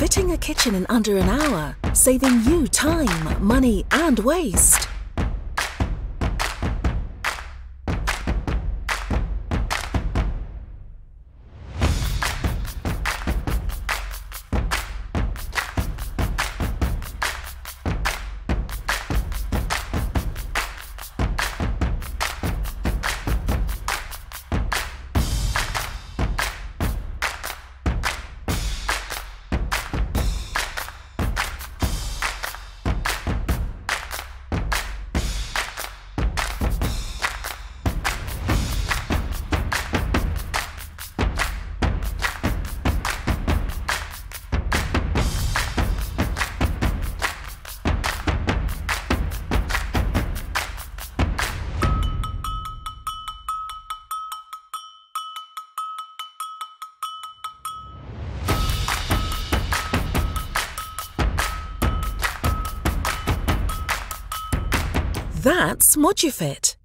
fitting a kitchen in under an hour, saving you time, money, and waste. That's Modufit.